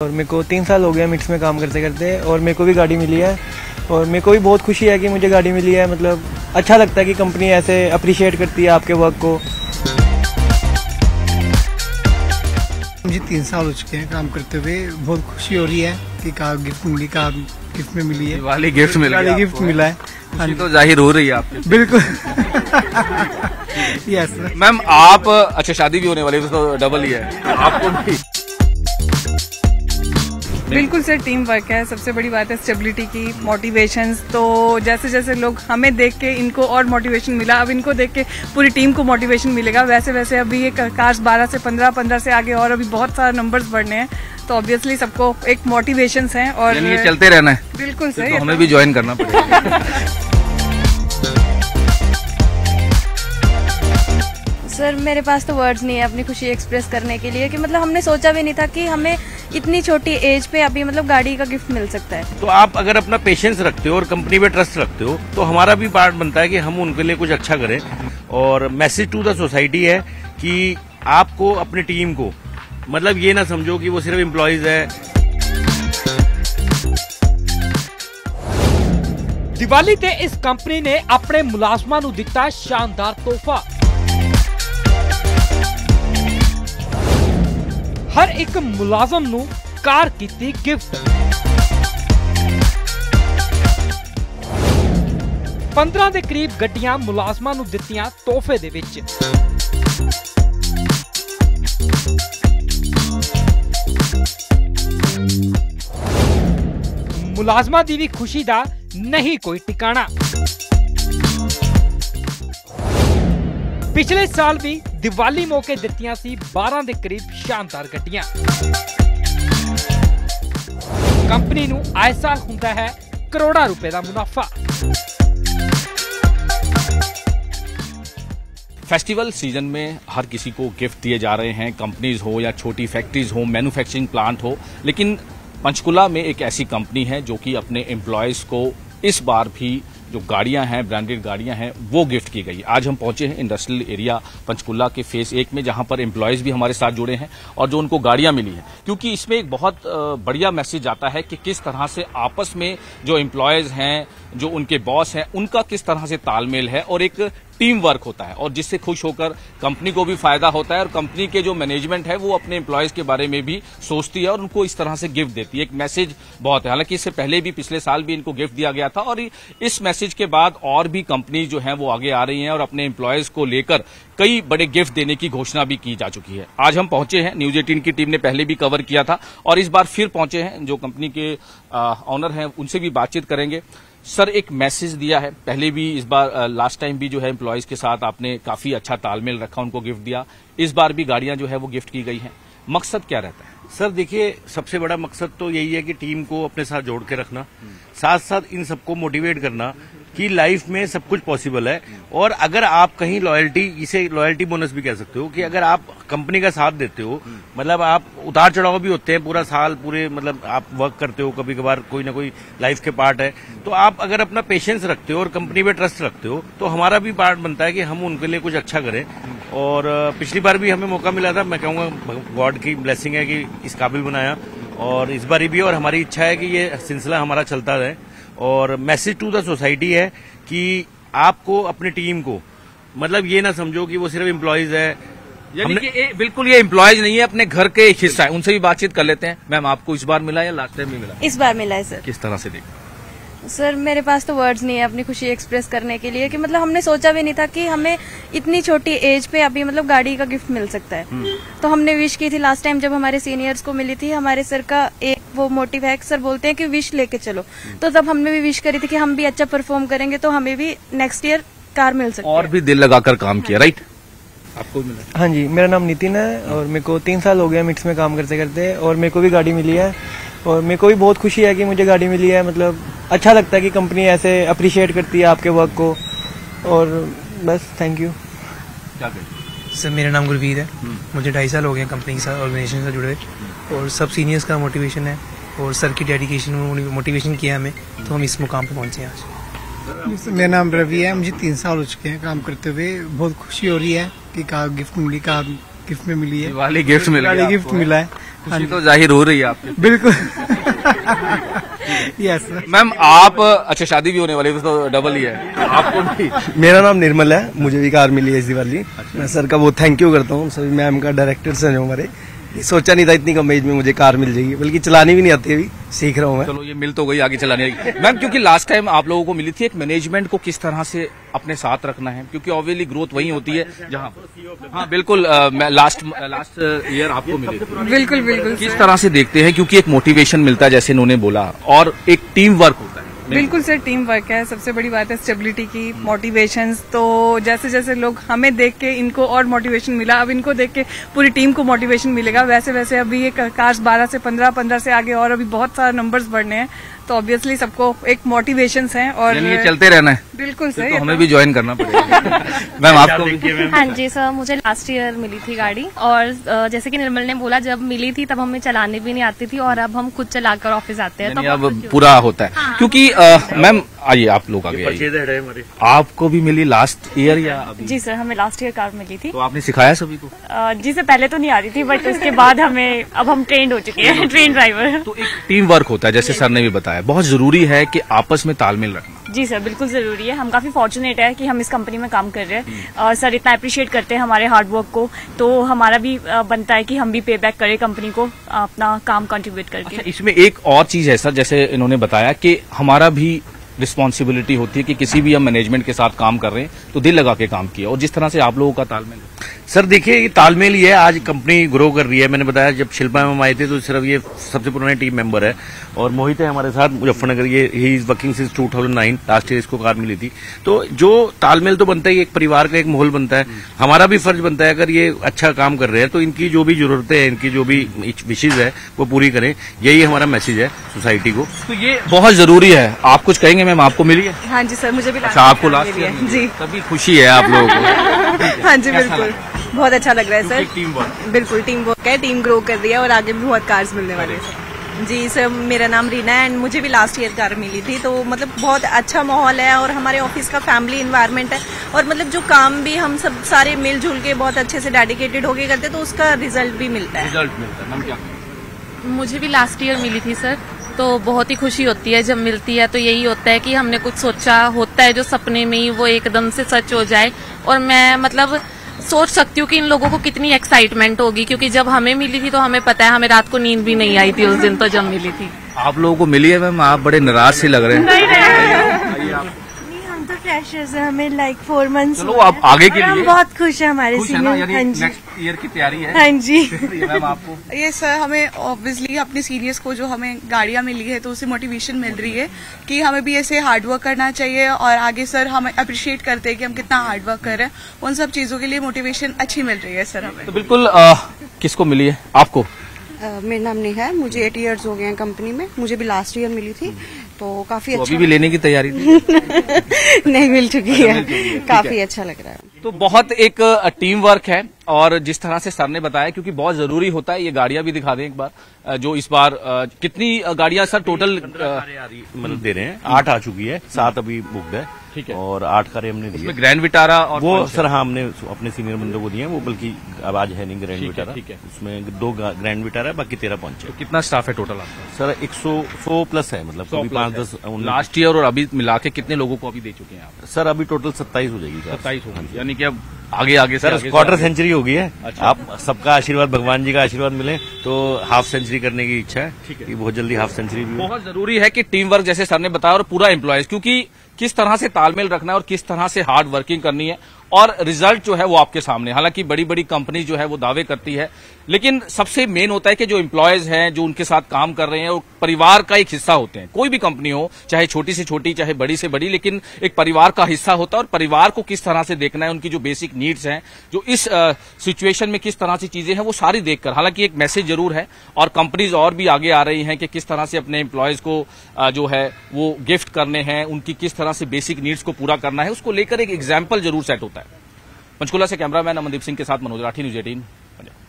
और मेरे को तीन साल हो गया मिट्स में काम करते करते और मेरे को भी गाड़ी मिली है। और मेरे को भी बहुत खुशी है कि मुझे गाड़ी मिली है मतलब अच्छा लगता है कि कंपनी ऐसे अप्रिशिएट करती है आपके वर्क को। मुझे तीन साल हो चुके हैं काम करते हुए बहुत खुशी हो रही है कि कार गिफ्ट मिली कार गिफ्ट में मिली है। दिवाली गिफ्ट मिल गाड़ी गिफ्ट मिला है। हाँ तो ज़ाहिर हो रही है आपकी। बिल्कुल। यस मैम आप अच्छा शादी भी होने वाली है तो डबल ही है। आपको भी। बिल्कुल सर टीम वर्क है सबसे बड़ी बात है स्टेबिलिटी की मोटिवेशन तो जैसे जैसे लोग हमें देख के इनको और मोटिवेशन मिला अब इनको देख के पूरी टीम को मोटिवेशन मिलेगा। वैसे वैसे अभी ये कार्स 12 से 15 15 से आगे और अभी बहुत सारे नंबर्स बढ़ने हैं तो ऑब्वियसली सबको एक मोटिवेशन है और ये चलते रहना है। बिल्कुल सर तो हमें भी ज्वाइन करना पड़ेगा। सर मेरे पास तो वर्ड्स नहीं है अपनी खुशी एक्सप्रेस करने के लिए कि मतलब हमने सोचा भी नहीं था कि हमें इतनी छोटी एज पे अभी मतलब गाड़ी का गिफ्ट मिल सकता है तो आप अगर अपना पेशेंस रखते हो और कंपनी पे ट्रस्ट रखते हो तो हमारा भी पार्ट बनता है कि हम उनके लिए कुछ अच्छा करें और मैसेज टू द सोसाइटी है कि आपको अपनी टीम को मतलब ये ना समझो कि वो सिर्फ एम्प्लॉयज है ਦੀਵਾਲੀ ਤੇ ਇਸ ਕੰਪਨੀ ਨੇ ਆਪਣੇ ਮੁਲਾਜ਼ਮਾਂ ਨੂੰ ਦਿੱਤਾ ਸ਼ਾਨਦਾਰ ਤੋਹਫਾ ਹਰ ਇੱਕ ਮੁਲਾਜ਼ਮ ਨੂੰ ਕਾਰ ਕੀਤੀ ਗਿਫਟ। 15 ਦੇ ਕਰੀਬ ਗੱਡੀਆਂ ਮੁਲਾਜ਼ਮਾਂ ਨੂੰ ਦਿੱਤੀਆਂ ਤੋਹਫੇ ਦੇ ਵਿੱਚ। ਮੁਲਾਜ਼ਮਾਂ ਦੀ ਵੀ ਖੁਸ਼ੀ ਦਾ ਨਹੀਂ ਕੋਈ ਟਿਕਾਣਾ। ਪਿਛਲੇ ਸਾਲ ਵੀ ਦੀਵਾਲੀ ਮੌਕੇ ਦਿੱਤੀਆਂ ਸੀ 12 ਦੇ ਕਰੀਬ ਸ਼ਾਨਦਾਰ ਗੱਡੀਆਂ ਕੰਪਨੀ ਨੂੰ ਆਏ ਸਾਲ ਹੁੰਦਾ ਹੈ ਕਰੋੜਾਂ ਰੁਪਏ ਦਾ ਮੁਨਾਫਾ फेस्टिवल सीजन में हर किसी को गिफ्ट दिए जा रहे हैं कंपनीज हो या छोटी फैक्ट्रीज हो मैन्युफैक्चरिंग प्लांट हो लेकिन पंचकुला में एक ऐसी कंपनी है जो कि अपने एम्प्लॉयज को इस बार भी जो गाड़ियाँ हैं ब्रांडेड गाड़ियाँ हैं, वो गिफ्ट की गई। आज हम पहुँचे हैं इंडस्ट्रियल एरिया पंचकुला के फेस एक में, जहाँ पर एम्प्लॉयज़ भी हमारे साथ जुड़े हैं और जो उनको गाड़ियाँ मिली हैं। क्योंकि इसमें एक बहुत बढ़िया मैसेज आता है कि किस तरह से आपस में जो एम्प्लॉयज़ हैं, जो उनके बॉस हैं, उनका किस तरह से तालमेल है और एक टीम वर्क होता है और जिससे खुश होकर कंपनी को भी फ़ायदा होता है और कंपनी के जो मैनेजमेंट है वो अपने एम्प्लॉयज़ के बारे में भी सोचती है और उनको इस तरह से गिफ्ट देती है। एक मैसेज बहुत है। हालाँकि इससे पहले भी पिछले साल भी इनको गिफ्ट दिया गया था और इस मैसेज के बाद और भी कंपनी जो है वो आगे आ रही है और अपने एम्प्लॉयज़ को लेकर कई बड़े गिफ्ट देने की घोषणा भी की जा चुकी है। आज हम पहुँचे हैं। न्यूज़ एटीन की टीम ने पहले भी कवर किया था और इस बार फिर पहुँचे हैं। जो कंपनी के ऑनर हैं, उनसे भी बातचीत करेंगे। सर, एक मैसेज दिया है। पहले भी इस बार लास्ट टाइम भी जो है एम्प्लॉयज़ के साथ आपने काफ़ी अच्छा तालमेल रखा, उनको गिफ्ट दिया। इस बार भी गाड़ियाँ जो है वो गिफ्ट की गई हैं। मकसद क्या रहता है? सर, देखिए, सबसे बड़ा मकसद तो यही है कि टीम को अपने साथ जोड़ के रखना। साथ साथ इन सबको मोटिवेट करना। कि लाइफ में सब कुछ पॉसिबल है। और अगर आप कहीं लॉयल्टी इसे लॉयल्टी बोनस भी कह सकते हो कि अगर आप कंपनी का साथ देते हो मतलब आप उतार चढ़ाव भी होते हैं पूरा साल, पूरे मतलब आप वर्क करते हो कभी कभार कोई ना कोई लाइफ के पार्ट है। तो आप अगर अपना पेशेंस रखते हो और कंपनी पे ट्रस्ट रखते हो तो हमारा भी पार्ट बनता है कि हम उनके लिए कुछ अच्छा करें। और पिछली बार भी हमें मौका मिला था, मैं कहूँगा गॉड की ब्लेसिंग है कि इस काबिल बनाया। और इस बार भी, और हमारी इच्छा है कि ये सिलसिला हमारा चलता रहे। और मैसेज टू द सोसाइटी है कि आपको अपनी टीम को मतलब ये ना समझो कि वो सिर्फ़ इम्प्लॉयज है। यानी कि ये बिल्कुल ये एम्प्लॉयज़ नहीं है अपने घर के एक हिस्सा है उनसे भी बातचीत कर लेते हैं। मैम आपको इस बार मिला या लास्ट टाइम भी मिला? इस बार मिला है सर किस तरह से देखा? सर मेरे पास तो वर्ड्स नहीं है अपनी खुशी एक्सप्रेस करने के लिए कि मतलब हमने सोचा भी नहीं था कि हमें इतनी छोटी एज पे अभी मतलब गाड़ी का गिफ्ट मिल सकता है। तो हमने विश की थी लास्ट टाइम जब हमारे सीनियर्स को मिली थी हमारे सर का एक वो मोटिव है सर बोलते हैं कि विश लेके चलो। तो तब हमने भी विश करी थी कि हम भी अच्छा परफॉर्म करेंगे तो हमें भी नेक्स्ट ईयर कार मिल सकती और भी दिल लगाकर काम किया राइट आपको मिला। हाँ जी मेरा नाम नितिन है और मेरे को तीन साल हो गया मिट्स में काम करते करते और मेरे को भी गाड़ी मिली है और मेरे को भी बहुत खुशी है कि मुझे गाड़ी मिली है। मतलब अच्छा लगता है कि कंपनी ऐसे अप्रिशिएट करती है आपके वर्क को। और बस थैंक यू सर मेरा नाम गुरवीर है। मुझे ढाई साल हो गए कंपनी के साथ ऑर्गेनाइजेशन से जुड़े। और सब सीनियर्स का मोटिवेशन है। और सर की डेडिकेशन मोटिवेशन किया हमें तो हम इस मुकाम पर पहुँचे हैं आज मेरा नाम रवि है मुझे तीन साल हो चुके हैं काम करते हुए। बहुत खुशी हो रही है कि कहा गिफ्ट मिली कहा गिफ्ट में मिली है। दिवाली गिफ्ट मिल गया गिफ्ट मिला है। खुशी तो ज़ाहिर हो रही है आपकी। बिल्कुल। यस मैम आप अच्छा शादी भी होने वाली है तो डबल ही है। आपको भी। मेरा नाम निर्मल है मुझे भी कार मिली है इसी वाली मैं सर का बहुत थैंक यू करता हूँ। सभी मैम का डायरेक्टर सर हमारे। सोचा नहीं था इतनी कम एज में मुझे कार मिल जाएगी बल्कि चलानी भी नहीं आती अभी सीख रहा हूँ मैं। चलो ये मिल तो गई आगे चलाने की मैम क्योंकि लास्ट टाइम आप लोगों को मिली थी एक मैनेजमेंट को किस तरह से अपने साथ रखना है? क्योंकि ऑब्वियसली ग्रोथ वही होती है जहाँ हाँ बिल्कुल मैं लास्ट लास्ट ईयर आपको मिली बिल्कुल बिल्कुल किस तरह से देखते हैं? क्योंकि एक मोटिवेशन मिलता है जैसे इन्होंने बोला और एक टीम वर्क बिल्कुल सर टीम वर्क है। सबसे बड़ी बात है स्टेबिलिटी की मोटिवेशन तो जैसे जैसे लोग हमें देख के इनको और मोटिवेशन मिला, अब इनको देख के पूरी टीम को मोटिवेशन मिलेगा। वैसे वैसे अभी ये कार्स 12 से 15 15 से आगे और अभी बहुत सारे नंबर्स बढ़ने हैं। तो ऑब्वियसली सबको एक मोटिवेशन है और ये चलते रहना है। बिल्कुल सही सर तो हमें भी ज्वाइन करना पड़ेगा। मैम आपको हाँ जी सर मुझे लास्ट ईयर मिली थी गाड़ी और जैसे कि निर्मल ने बोला जब मिली थी तब हमें चलाने भी नहीं आती थी और अब हम खुद चलाकर ऑफ़िस आते हैं तो अब पूरा होता है। क्योंकि मैम आइए आप लोग आगे आइए। है आपको भी मिली लास्ट ईयर या अभी? जी सर हमें लास्ट ईयर कार मिली थी। तो आपने सिखाया सभी को? जी सर पहले तो नहीं आ रही थी बट उसके बाद हमें अब हम ट्रेंड हो चुके हैं ट्रेन ड्राइवर तो एक टीम वर्क होता है जैसे सर ने भी बताया। बहुत ज़रूरी है कि आपस में तालमेल रखना। जी सर बिल्कुल ज़रूरी है। हम काफ़ी फॉर्चुनेट है कि हम इस कंपनी में काम कर रहे हैं। और सर इतना अप्रिशिएट करते हैं हमारे हार्ड वर्क को। तो हमारा भी बनता है कि हम भी पे बैक करें कंपनी को अपना काम कंट्रीब्यूट करके। अच्छा इसमें एक और चीज़ है सर जैसे इन्होंने बताया कि हमारा भी रिस्पॉन्सिबिलिटी होती है कि किसी भी हम मैनेजमेंट के साथ काम कर रहे हैं तो दिल लगा के काम किया। और जिस तरह से आप लोगों का तालमेल सर देखिए ये तालमेल ही है। आज कंपनी ग्रो कर रही है। मैंने बताया जब शिल्पा में हम आए थे तो सिर्फ़ ये सबसे पुराने टीम मेंबर है। और मोहित है हमारे साथ मुजफ्फरनगर ये ही is working since 2009 last year इसको कार मिली थी। तो जो तालमेल तो बनता है एक परिवार का एक माहौल बनता है। हमारा भी फ़र्ज़ बनता है अगर ये अच्छा काम कर रहे हैं तो इनकी जो भी जरूरतें हैं इनकी जो भी विशेज है वो पूरी करें। यही हमारा मैसेज है सोसाइटी को। तो ये बहुत ज़रूरी है। आप कुछ कहेंगे मैम आपको मिली है? हाँ जी सर मुझे भी अच्छा आपको लास्ट ईयर जी। तभी खुशी है आप लोगों को। हाँ जी बिल्कुल। बहुत अच्छा लग रहा है सर। टीम वर्क बिल्कुल टीम वर्क है टीम ग्रो कर रही है और आगे भी बहुत कार्स मिलने वाले हैं। जी सर मेरा नाम रीना है एंड मुझे भी लास्ट ईयर कार मिली थी। तो मतलब बहुत अच्छा माहौल है और हमारे ऑफ़िस का फैमिली इन्वायरमेंट है। और मतलब जो काम भी हम सब सारे मिलजुल के बहुत अच्छे से डेडिकेटेड होके करते तो उसका रिज़ल्ट भी मिलता है। रिज़ल्ट मिलता है। क्या? मुझे भी लास्ट ईयर मिली थी सर। तो बहुत ही खुशी होती है जब मिलती है। तो यही होता है कि हमने कुछ सोचा होता है जो सपने में ही वो एकदम से सच हो जाए। और मैं मतलब सोच सकती हूँ कि इन लोगों को कितनी एक्साइटमेंट होगी क्योंकि जब हमें मिली थी तो हमें पता है हमें रात को नींद भी नहीं आई थी उस दिन तो जब मिली थी। आप लोगों को मिली है मैम? आप बड़े नाराज़ से लग रहे हैं। फ्रेशर्स हैं हमें लाइक फोर मंथ्स चलो आप आगे के लिए बहुत खुश है हमारे सीनियर हाँ जी। नेक्स्ट ईयर की तैयारी है। हाँ जी। मैम आपको। ये सर हमें ऑब्वियसली अपने सीनियर्स को जो हमें गाड़ियाँ मिली है तो उसे मोटिवेशन मिल रही है कि हमें भी ऐसे हार्ड वर्क करना चाहिए और आगे सर हम अप्रिशिएट करते हैं कि हम कितना हार्ड वर्क कर रहे हैं। उन सब चीज़ों के लिए मोटिवेशन अच्छी मिल रही है सर हमें। तो बिल्कुल किसको मिली है? आपको? अ, मेरा नाम नेहा है मुझे एट इयर्स हो गए हैं कंपनी में। मुझे भी लास्ट ईयर मिली थी। तो काफ़ी तो अच्छा अभी भी लेने की तैयारी नहीं मिल चुकी है। काफ़ी अच्छा लग रहा है। तो बहुत एक टीम वर्क है। और जिस तरह से सर ने बताया क्योंकि बहुत ज़रूरी होता है ये गाड़ियाँ भी दिखा दें एक बार जो इस बार कितनी गाड़ियाँ सर टोटल मतलब दे रहे हैं। आठ आ चुकी है सात अभी बुकड है। ठीक है। और आठ कारें हमने दी ग्रैंड विटारा और वो सर हाँ। हमने अपने सीनियर बंदों को दिए हैं वो बल्कि आज है नहीं ग्रैंड विटारा ठीक है। उसमें दो ग्रैंड विटारा है बाकी तेरह पहुँचे तो कितना स्टाफ है टोटल आपका? सर एक सौ सौ प्लस है मतलब कभी पाँच दस लास्ट ईयर और अभी मिला के कितने लोगों को अभी दे चुके हैं आप? सर अभी टोटल सत्ताईस हो जाएगी। सत्ताईस होगी यानी कि अब आगे आगे सर क्वार्टर सेंचुरी होगी गई है अच्छा। आप सबका आशीर्वाद भगवान जी का आशीर्वाद मिले तो हाफ़ सेंचुरी करने की इच्छा है ठीक है। बहुत जल्दी हाफ़ सेंचुरी भी बहुत ज़रूरी है कि टीम वर्क जैसे सर ने बताया और पूरा एम्प्लॉयज़ क्योंकि किस तरह से तालमेल रखना है और किस तरह से हार्ड वर्किंग करनी है और रिज़ल्ट जो है वो आपके सामने। हालाँकि बड़ी बड़ी कंपनी जो है वो दावे करती है, लेकिन सबसे मेन होता है कि जो एम्प्लॉयज़ हैं, जो उनके साथ काम कर रहे हैं वो परिवार का एक हिस्सा होते हैं। कोई भी कंपनी हो, चाहे छोटी से छोटी, चाहे बड़ी से बड़ी, लेकिन एक परिवार का हिस्सा होता है, और परिवार को किस तरह से देखना है, उनकी जो बेसिक नीड्स हैं, जो इस सिचुएशन में किस तरह से चीज़ें हैं, वो सारी देखकर। हालाँकि एक मैसेज ज़रूर है, और कंपनीज़ और भी आगे आ रही हैं कि किस तरह से अपने एम्प्लॉयज़ को जो है वो गिफ्ट करने हैं, उनकी किस तरह से बेसिक नीड्स को पूरा करना है, उसको लेकर एक एग्ज़ाम्पल ज़रूर सेट होता है। पंचकुला से कैमरामैन अमनदीप सिंह के साथ मनोज राठी न्यूज़ एटीन।